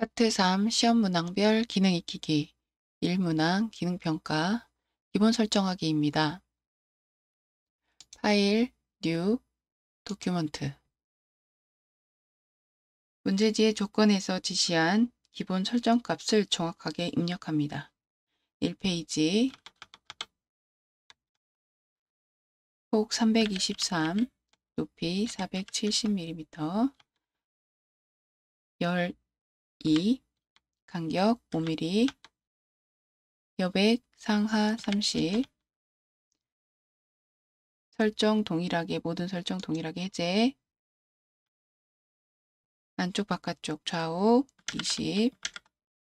파트 3 시험 문항별 기능 익히기. 1문항 기능평가. 기본 설정하기입니다. 파일, New, Document. 문제지의 조건에서 지시한 기본 설정 값을 정확하게 입력합니다. 1페이지. 폭 323, 높이 470mm, 열 2, 간격 5mm, 여백 상하 30, 설정 동일하게 모든 설정 동일하게 해제, 안쪽 바깥쪽 좌우 20,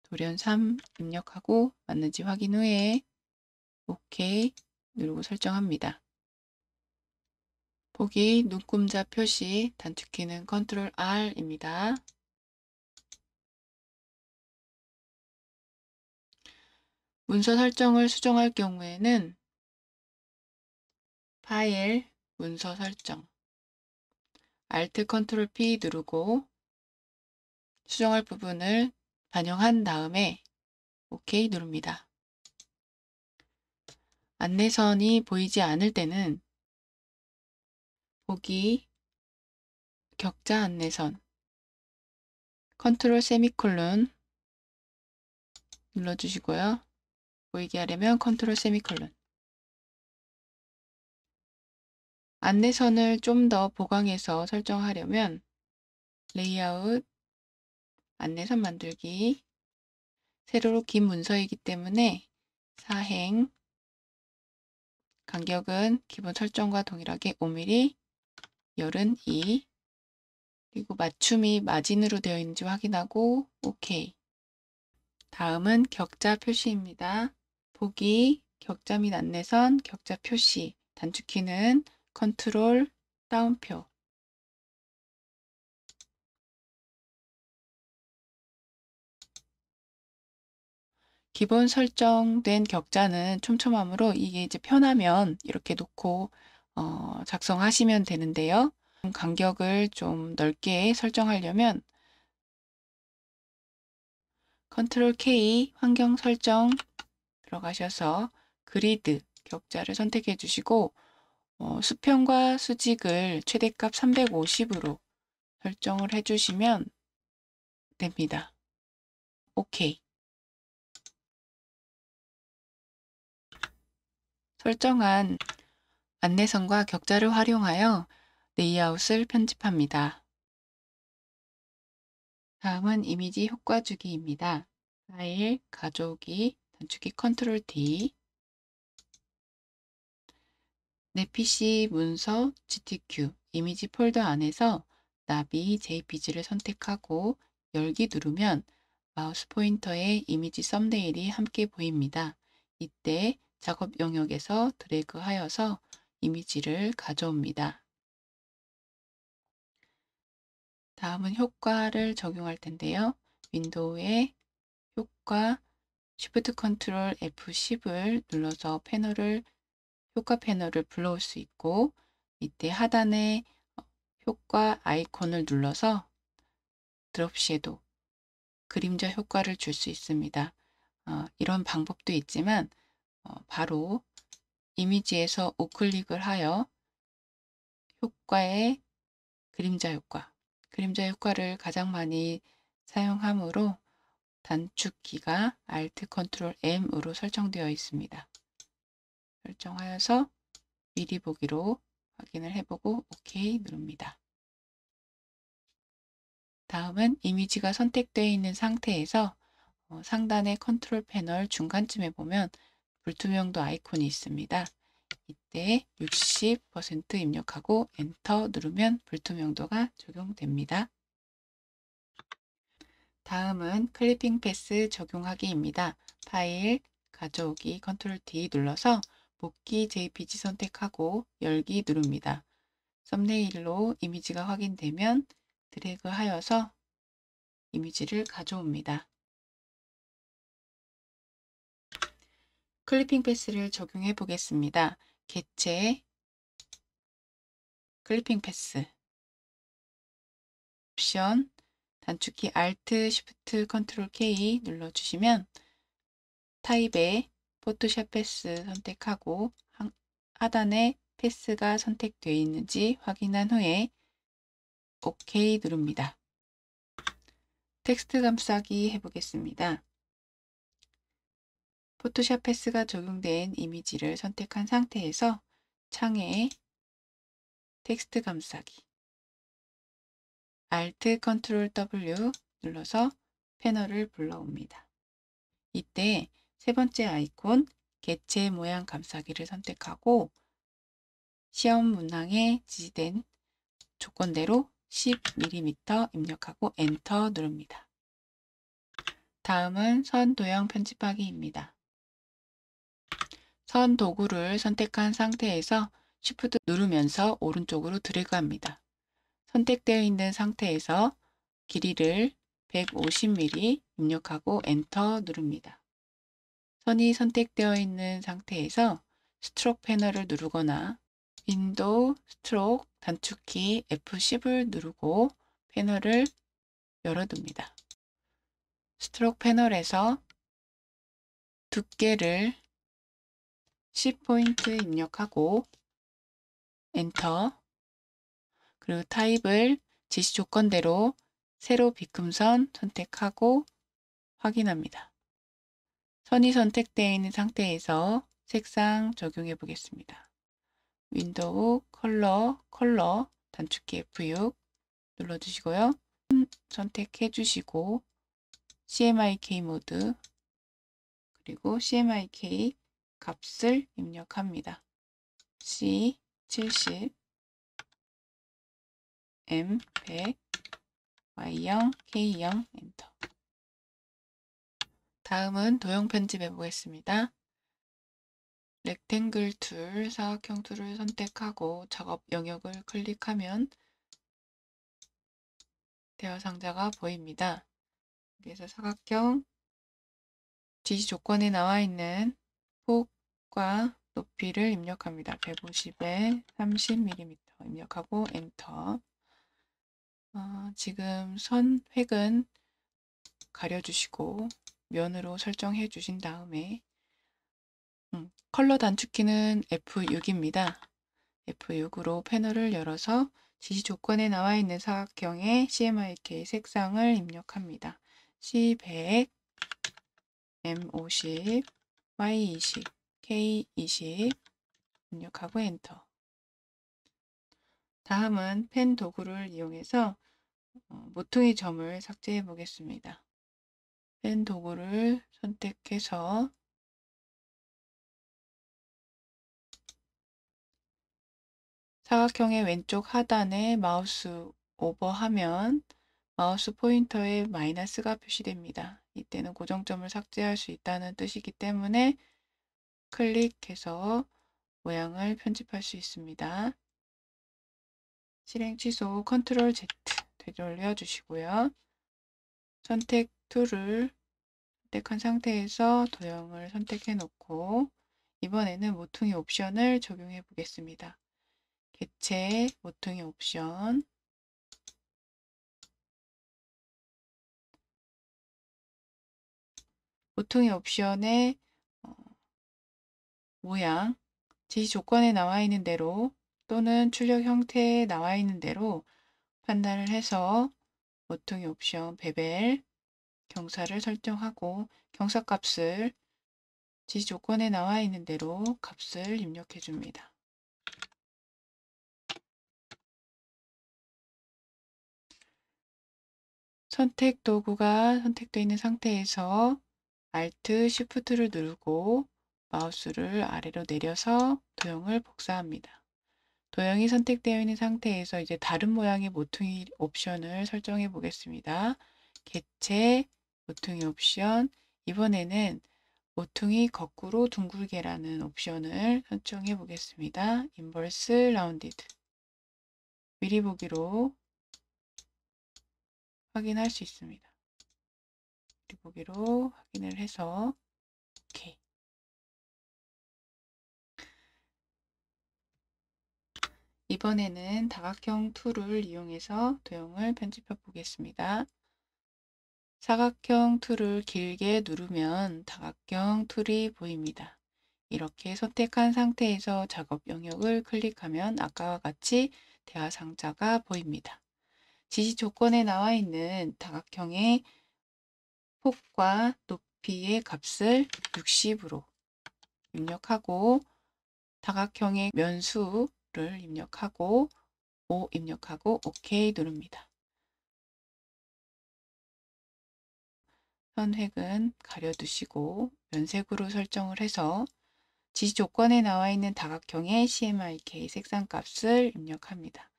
돌연 3 입력하고 맞는지 확인 후에 OK 누르고 설정합니다. 보기 눈금자 표시 단축키는 컨트롤 R입니다. 문서 설정을 수정할 경우에는 파일, 문서 설정 Alt 컨트롤 P 누르고 수정할 부분을 반영한 다음에 OK 누릅니다. 안내선이 보이지 않을 때는 보기 격자 안내선 컨트롤 세미콜론 눌러주시고요. 보이게 하려면 컨트롤 세미콜론. 안내선을 좀 더 보강해서 설정하려면 레이아웃, 안내선 만들기, 세로로 긴 문서이기 때문에 사행, 간격은 기본 설정과 동일하게 5mm, 열은 2, 그리고 맞춤이 마진으로 되어 있는지 확인하고 OK. 다음은 격자 표시입니다. 보기, 격자 및 안내선, 격자 표시, 단축키는 컨트롤 다운표. 기본 설정된 격자는 촘촘하므로 이게 이제 편하면 이렇게 놓고 어, 작성하시면 되는데요. 간격을 좀 넓게 설정하려면 컨트롤 K 환경 설정 들어가셔서 그리드 격자를 선택해 주시고 어, 수평과 수직을 최대값 350으로 설정을 해 주시면 됩니다. 오케이. 설정한 안내선과 격자를 활용하여 레이아웃을 편집합니다. 다음은 이미지 효과 주기입니다. 파일, 가져오기, 단축키 컨트롤 D 내 PC 문서 GTQ 이미지 폴더 안에서 나비 JPG를 선택하고 열기 누르면 마우스 포인터에 이미지 thumbnail이 함께 보입니다. 이때 작업 영역에서 드래그 하여서 이미지를 가져옵니다. 다음은 효과를 적용할 텐데요. 윈도우의 효과 Shift 컨트롤 F10을 눌러서 패널을 효과 패널을 불러올 수 있고 이때 하단에 어, 효과 아이콘을 눌러서 드롭 섀도우 그림자 효과를 줄 수 있습니다. 어, 이런 방법도 있지만 어, 바로 이미지에서 우클릭을 하여 효과의 그림자 효과 그림자 효과를 가장 많이 사용하므로 단축키가 Alt Ctrl M으로 설정되어 있습니다. 설정하여서 미리 보기로 확인을 해보고 OK 누릅니다. 다음은 이미지가 선택되어 있는 상태에서 어, 상단의 컨트롤 패널 중간쯤에 보면 불투명도 아이콘이 있습니다. 이때 60% 입력하고 엔터 누르면 불투명도가 적용됩니다. 다음은 clipping path 적용하기입니다. 파일, 가져오기, 컨트롤 D 눌러서 복귀 JPG 선택하고 열기 누릅니다. thumbnail로 이미지가 확인되면 드래그 하여서 이미지를 가져옵니다. clipping path를 적용해 보겠습니다. 개체, clipping path, 옵션, 단축키 Alt, Shift, Ctrl K 눌러주시면 타입에 Photoshop path 선택하고 하단에 path가 선택되어 있는지 확인한 후에 OK 누릅니다. 텍스트 감싸기 해보겠습니다. Photoshop path가 적용된 이미지를 선택한 상태에서 창에 텍스트 감싸기 Alt Ctrl W 눌러서 패널을 불러옵니다. 이때 세 번째 아이콘 개체 모양 감싸기를 선택하고 시험 문항에 지시된 조건대로 10mm 입력하고 엔터 누릅니다. 다음은 선 도형 편집하기입니다. 선 도구를 선택한 상태에서 Shift 누르면서 오른쪽으로 드래그합니다. 선택되어 있는 상태에서 길이를 150mm 입력하고 엔터 누릅니다. 선이 선택되어 있는 상태에서 stroke 패널을 누르거나 윈도우 stroke 단축키 F10을 누르고 패널을 열어둡니다. stroke 패널에서 두께를 10포인트 입력하고 엔터 그리고 타입을 지시 조건대로 세로 빗금선 선택하고 확인합니다. 선이 선택되어 있는 상태에서 색상 적용해 보겠습니다. 윈도우 컬러 컬러 단축키 F6 눌러주시고요. 선택해 주시고 CMYK 모드 그리고 CMYK 값을 입력합니다. C 70 M 100 Y0 K0 엔터 다음은 도형 편집해 보겠습니다. rectangle tool, 사각형 tool을 선택하고 작업 영역을 클릭하면 대화 상자가 보입니다. 여기서 사각형 지시 조건에 나와 있는 폭과 높이를 입력합니다. 150에 30mm 입력하고 엔터 어, 지금 선 획은 가려주시고 면으로 설정해 주신 다음에 음, 컬러 단축키는 F6입니다. F6으로 패널을 열어서 지시 조건에 나와 있는 사각형의 CMYK 색상을 입력합니다. C100, M50, Y20, K20 입력하고 엔터. 다음은 펜 도구를 이용해서 어, 모퉁이 점을 삭제해 보겠습니다. 펜 도구를 선택해서 사각형의 왼쪽 하단에 마우스 오버하면 마우스 포인터에 마이너스가 표시됩니다. 이때는 고정점을 삭제할 수 있다는 뜻이기 때문에 클릭해서 모양을 편집할 수 있습니다. 실행 취소 컨트롤 Z 되돌려 주시고요. 선택 tool을 선택한 상태에서 도형을 선택해 놓고 이번에는 모퉁이 옵션을 적용해 보겠습니다. 개체 모퉁이 옵션 모퉁이 옵션의 어, 모양 지시 조건에 나와 있는 대로 또는 출력 형태에 나와 있는 대로 판단을 해서 모퉁이 옵션 베벨 경사를 설정하고 경사 값을 지시 조건에 나와 있는 대로 값을 입력해 줍니다. 선택 도구가 선택되어 있는 상태에서 Alt, Shift를 누르고 마우스를 아래로 내려서 도형을 복사합니다. 도형이 선택되어 있는 상태에서 이제 다른 모양의 모퉁이 옵션을 설정해 보겠습니다. 개체, 모퉁이 옵션, 이번에는 모퉁이 거꾸로 둥글게라는 옵션을 설정해 보겠습니다. inverse rounded 미리 보기로 확인할 수 있습니다. 미리 보기로 확인을 해서 오케이. 이번에는 다각형 tool을 이용해서 도형을 편집해 보겠습니다. 사각형 툴을 길게 누르면 다각형 툴이 보입니다. 이렇게 선택한 상태에서 작업 영역을 클릭하면 아까와 같이 대화 상자가 보입니다. 지시 조건에 나와 있는 다각형의 폭과 높이의 값을 60으로 입력하고 다각형의 면수 를 입력하고 5 입력하고 OK 누릅니다. 선획은 가려두시고 면색으로 설정을 해서 지시 조건에 나와 있는 다각형의 CMYK 색상 값을 입력합니다.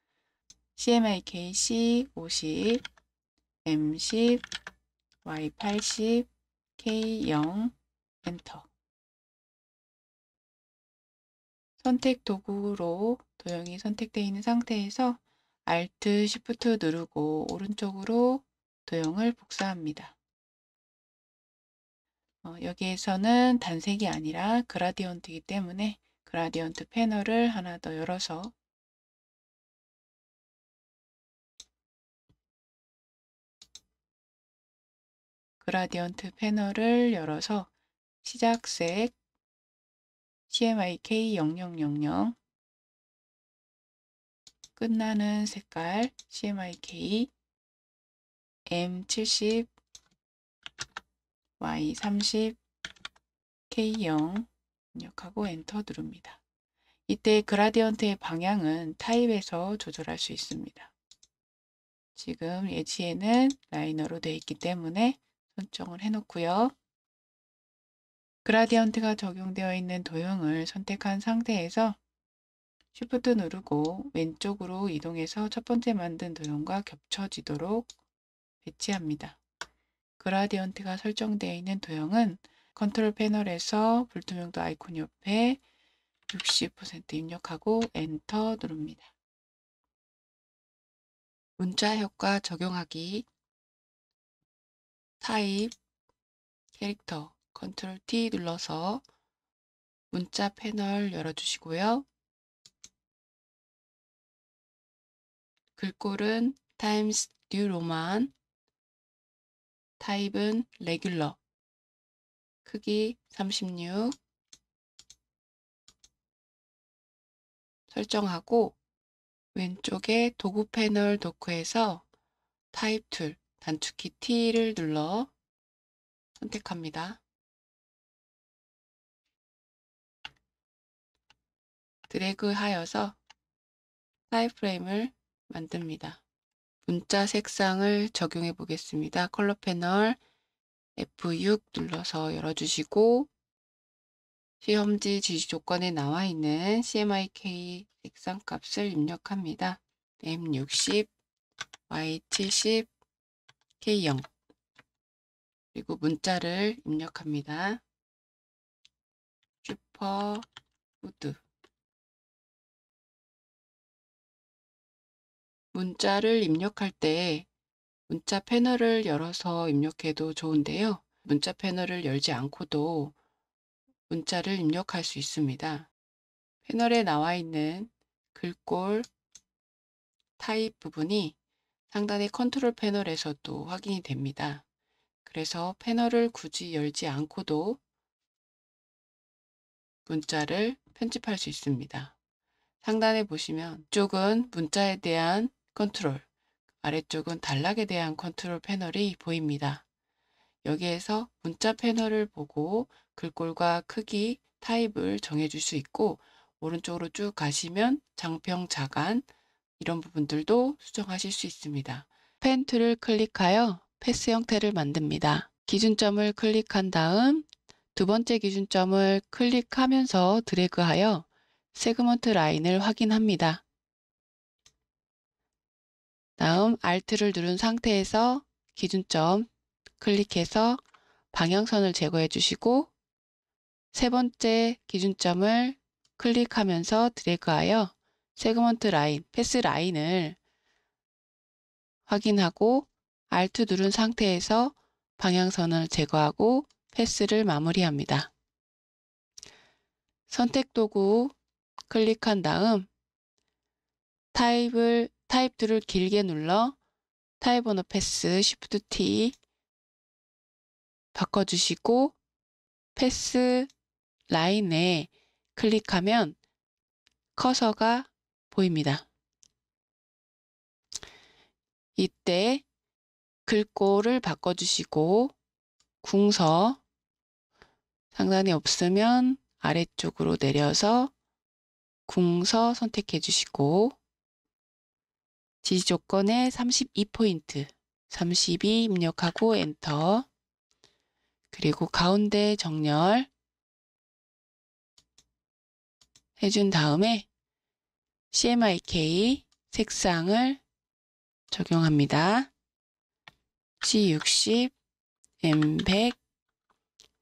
CMYK C50, M10, Y80, K0, 엔터 선택 도구로 도형이 선택되어 있는 상태에서 Alt, Shift 누르고 오른쪽으로 도형을 복사합니다. 어, 여기에서는 단색이 아니라 그라디언트이기 때문에 그라디언트 패널을 하나 더 열어서 그라디언트 패널을 열어서 시작색 CMYK 0000 끝나는 색깔 CMYK M70 Y30 K0 입력하고 엔터 누릅니다. 이때 그라디언트의 방향은 타입에서 조절할 수 있습니다. 지금 예지에는 라이너로 되어 있기 때문에 설정을 해놓고요. gradient가 적용되어 있는 도형을 선택한 상태에서 Shift 누르고 왼쪽으로 이동해서 첫 번째 만든 도형과 겹쳐지도록 배치합니다. gradient가 설정되어 있는 도형은 컨트롤 패널에서 불투명도 아이콘 옆에 60% 입력하고 엔터 누릅니다. 문자 효과 적용하기 Type Character Control T 눌러서 문자 패널 열어주시고요. 글꼴은 Times New Roman 타입은 Regular 크기 36 설정하고 왼쪽에 도구 패널 도크에서 Type Tool 단축키 T를 눌러 선택합니다. 드래그 하여서 타입 프레임을 만듭니다. 문자 색상을 적용해 보겠습니다. 컬러 패널 F6 눌러서 열어주시고 시험지 지시 조건에 나와 있는 CMYK 색상 값을 입력합니다. M60, Y70, K0 그리고 문자를 입력합니다. Super Food 문자를 입력할 때 문자 패널을 열어서 입력해도 좋은데요. 문자 패널을 열지 않고도 문자를 입력할 수 있습니다. 패널에 나와 있는 글꼴 타입 부분이 상단의 컨트롤 패널에서도 확인이 됩니다. 그래서 패널을 굳이 열지 않고도 문자를 편집할 수 있습니다. 상단에 보시면 쪽은 문자에 대한 컨트롤, 아래쪽은 단락에 대한 컨트롤 패널이 보입니다. 여기에서 문자 패널을 보고 글꼴과 크기, 타입을 정해줄 수 있고 오른쪽으로 쭉 가시면 장평, 자간 이런 부분들도 수정하실 수 있습니다. Pen Tool을 클릭하여 패스 형태를 만듭니다. 기준점을 클릭한 다음 두 번째 기준점을 클릭하면서 드래그하여 segment line을 확인합니다. 다음 Alt를 누른 상태에서 기준점 클릭해서 방향선을 제거해 주시고 세 번째 기준점을 클릭하면서 드래그하여 segment line, path line을 확인하고 Alt 누른 상태에서 방향선을 제거하고 패스를 마무리합니다. 선택 도구 클릭한 다음 타입을 Type Tool을 길게 눌러 Type on a Path Shift T 바꿔주시고 path line에 클릭하면 커서가 보입니다. 이때 글꼴을 바꿔주시고 궁서 상단이 없으면 아래쪽으로 내려서 궁서 선택해 주시고 지시 조건에 32포인트 32 입력하고 엔터 그리고 가운데 정렬 해준 다음에 CMYK 색상을 적용합니다. C60, M100,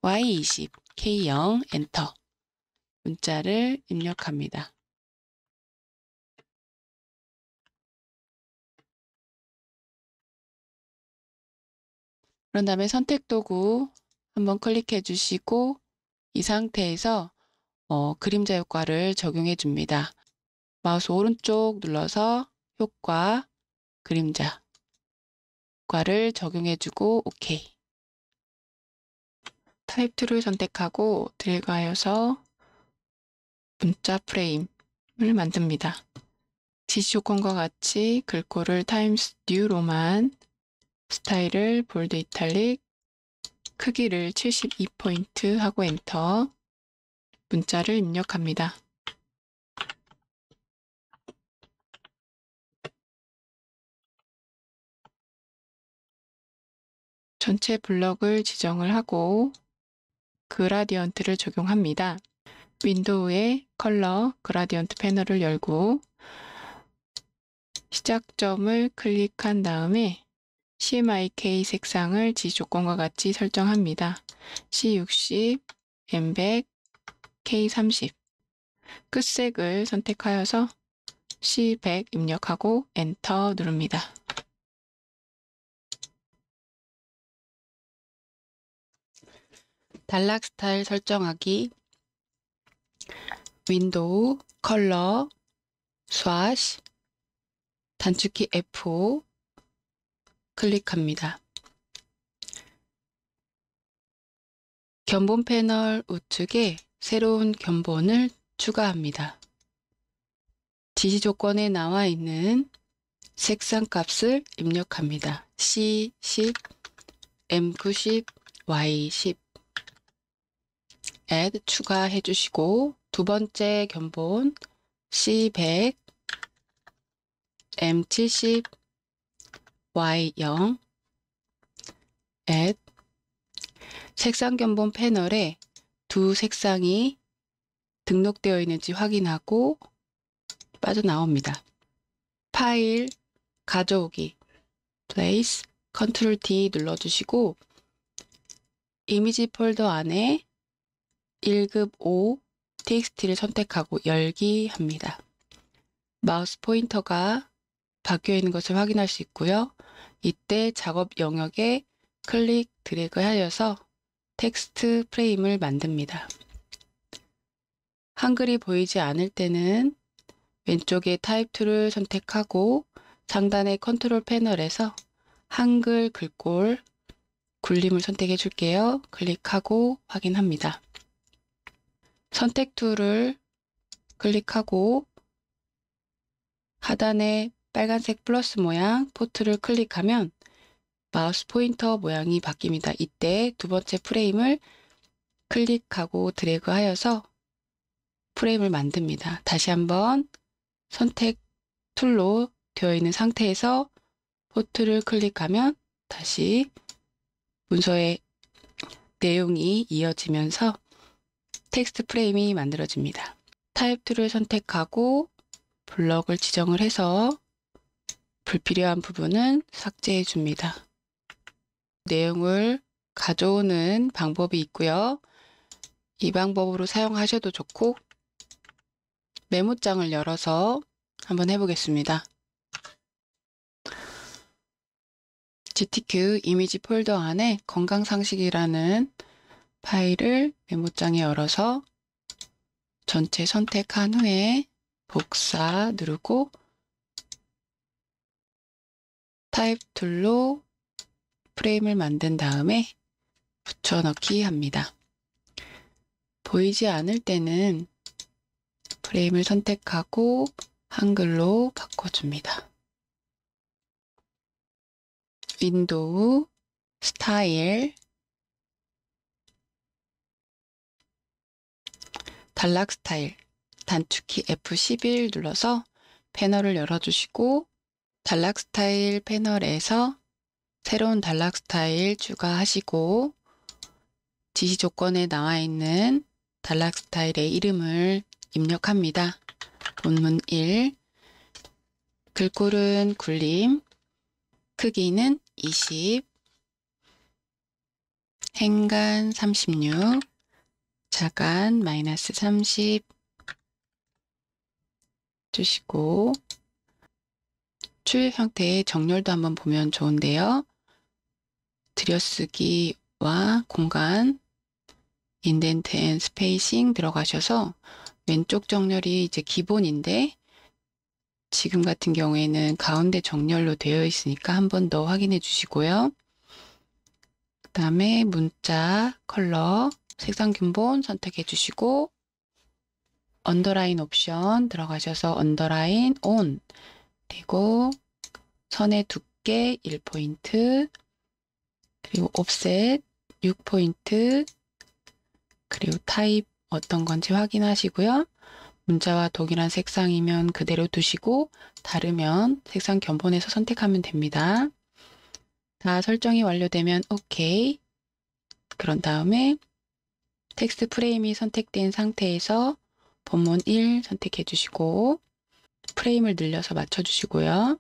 Y20, K0 엔터 문자를 입력합니다. 그런 다음에 선택 도구 한번 클릭해 주시고 이 상태에서 어, 그림자 효과를 적용해 줍니다. 마우스 오른쪽 눌러서 효과, 그림자 효과를 적용해 주고 OK. Type Tool을 선택하고 드래그하여서 문자 프레임을 만듭니다. 지시 조건과 같이 글꼴을 Times New Roman 스타일을 Bold Italic 크기를 72포인트 하고 엔터 문자를 입력합니다. 전체 블럭을 지정을 하고 gradient를 적용합니다. Window의 Color Gradient 패널을 열고 시작점을 클릭한 다음에 CMYK 색상을 지시 조건과 같이 설정합니다. C60, M100, K30 끝색을 선택하여서 C100 입력하고 엔터 누릅니다. 단락 스타일 설정하기 Window Color 스와시 단축키 F 클릭합니다. 견본 패널 우측에 새로운 견본을 추가합니다. 지시 조건에 나와 있는 색상 값을 입력합니다. C10, M90, Y10 add 추가해 주시고 두 번째 견본 C100, M70, Y0 add 색상 견본 패널에 두 색상이 등록되어 있는지 확인하고 빠져나옵니다. 파일 가져오기 place Ctrl D 눌러주시고 이미지 폴더 안에 1급 5 txt를 선택하고 열기 합니다. 마우스 포인터가 바뀌어 있는 것을 확인할 수 있고요. 이때 작업 영역에 클릭 드래그 하여서 텍스트 프레임을 만듭니다. 한글이 보이지 않을 때는 왼쪽에 Type Tool을 선택하고 상단의 컨트롤 패널에서 한글 글꼴 굴림을 선택해 줄게요. 클릭하고 확인합니다. 선택 tool을 클릭하고 하단에 빨간색 플러스 모양 포트를 클릭하면 마우스 포인터 모양이 바뀝니다. 이때 두 번째 프레임을 클릭하고 드래그 하여서 프레임을 만듭니다. 다시 한번 선택 tool로 되어 있는 상태에서 포트를 클릭하면 다시 문서의 내용이 이어지면서 텍스트 프레임이 만들어집니다. type tool을 선택하고 블럭을 지정을 해서 불필요한 부분은 삭제해 줍니다. 내용을 가져오는 방법이 있고요. 이 방법으로 사용하셔도 좋고 메모장을 열어서 한번 해보겠습니다. GTQ 이미지 폴더 안에 건강상식이라는 파일을 메모장에 열어서 전체 선택한 후에 복사 누르고 type tool로 프레임을 만든 다음에 붙여넣기 합니다. 보이지 않을 때는 프레임을 선택하고 한글로 바꿔줍니다. Window, Style, 단락 스타일, 단축키 F11 눌러서 패널을 열어주시고 단락 스타일 패널에서 새로운 단락 스타일 추가하시고 지시 조건에 나와 있는 단락 스타일의 이름을 입력합니다. 본문 1 글꼴은 굴림 크기는 20 행간 36 자간 마이너스 30 주시고 출력 형태의 정렬도 한번 보면 좋은데요. 들여쓰기와 공간, Indent and Spacing 들어가셔서 왼쪽 정렬이 이제 기본인데 지금 같은 경우에는 가운데 정렬로 되어 있으니까 한 번 더 확인해 주시고요. 그 다음에 문자, 컬러, 색상 견본 선택해 주시고 Underline Option 들어가셔서 Underline On 그리고 선의 두께 1포인트 그리고 Offset 6포인트 그리고 타입 어떤 건지 확인하시고요. 문자와 동일한 색상이면 그대로 두시고 다르면 색상 견본에서 선택하면 됩니다. 다 설정이 완료되면 OK 그런 다음에 텍스트 프레임이 선택된 상태에서 본문 1 선택해 주시고 프레임을 늘려서 맞춰 주시고요.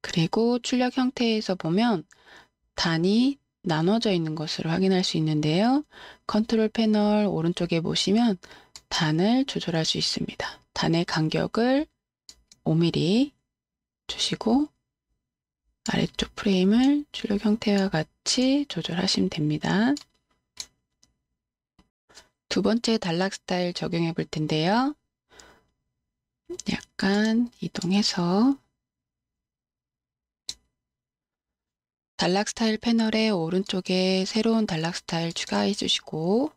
그리고 출력 형태에서 보면 단이 나눠져 있는 것을 확인할 수 있는데요. 컨트롤 패널 오른쪽에 보시면 단을 조절할 수 있습니다. 단의 간격을 5mm 주시고 아래쪽 프레임을 출력 형태와 같이 조절하시면 됩니다. 두 번째 단락 스타일 적용해 볼 텐데요. 약간 이동해서 단락 스타일 패널의 오른쪽에 새로운 단락 스타일 추가해 주시고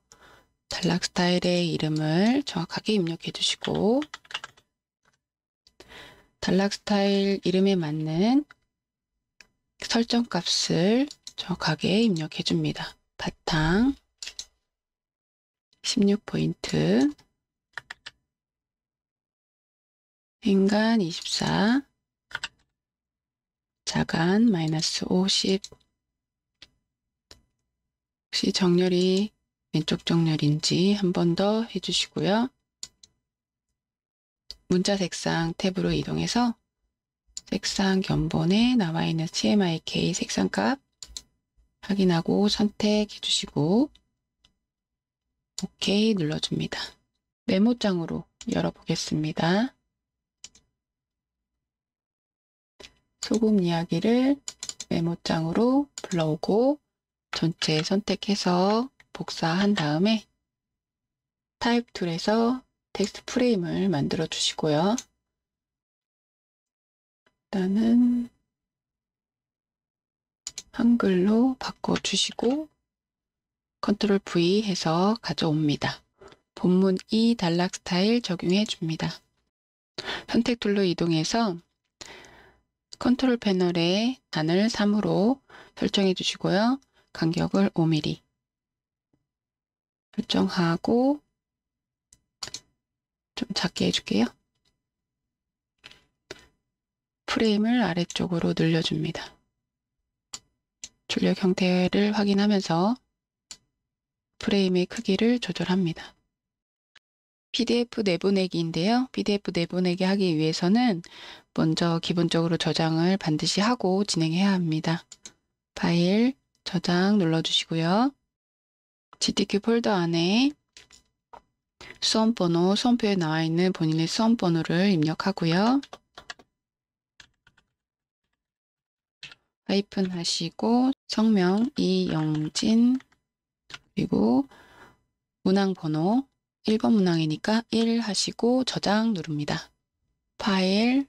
단락 스타일의 이름을 정확하게 입력해 주시고 단락 스타일 이름에 맞는 설정 값을 정확하게 입력해 줍니다. 바탕 16포인트. 행간 24 자간 마이너스 50 혹시 정렬이 왼쪽 정렬인지 한 번 더 해주시고요. 문자 색상 탭으로 이동해서 색상 견본에 나와 있는 CMYK 색상값 확인하고 선택해 주시고 OK 눌러줍니다. 메모장으로 열어보겠습니다. 소금 이야기를 메모장으로 불러오고 전체 선택해서 복사한 다음에 type tool에서 텍스트 프레임을 만들어 주시고요. 일단은 한글로 바꿔주시고 Control V 해서 가져옵니다. 본문 2 단락 스타일 적용해 줍니다. 선택 tool로 이동해서 컨트롤 패널에 단을 3으로 설정해 주시고요. 간격을 5mm 설정하고 좀 작게 해줄게요. 프레임을 아래쪽으로 늘려줍니다. 출력 형태를 확인하면서 프레임의 크기를 조절합니다. PDF 내보내기인데요. PDF 내보내기 하기 위해서는 먼저 기본적으로 저장을 반드시 하고 진행해야 합니다. 파일, 저장 눌러주시고요. GTQ 폴더 안에 수험번호, 수험표에 나와 있는 본인의 수험번호를 입력하고요. 하이픈 하시고 성명 이영진 그리고 문항 번호 1번 문항이니까 1 하시고 저장 누릅니다. 파일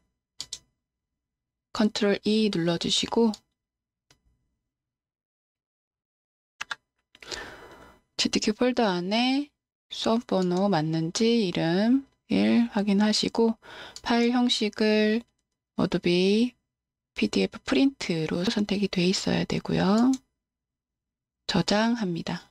Control E 눌러주시고 GTQ 폴더 안에 수업 번호 맞는지 이름 1 확인하시고 파일 형식을 Adobe PDF Print로 선택이 돼 있어야 되고요. 저장합니다.